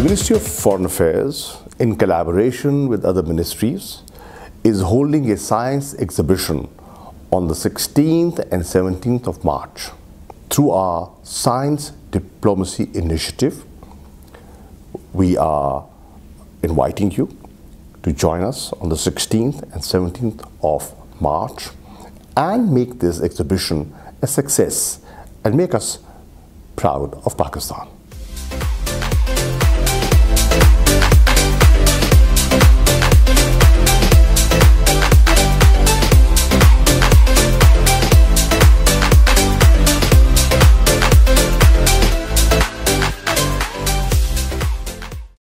The Ministry of Foreign Affairs, in collaboration with other ministries, is holding a science exhibition on the 16th and 17th of March through our Science Diplomacy Initiative. We are inviting you to join us on the 16th and 17th of March and make this exhibition a success and make us proud of Pakistan.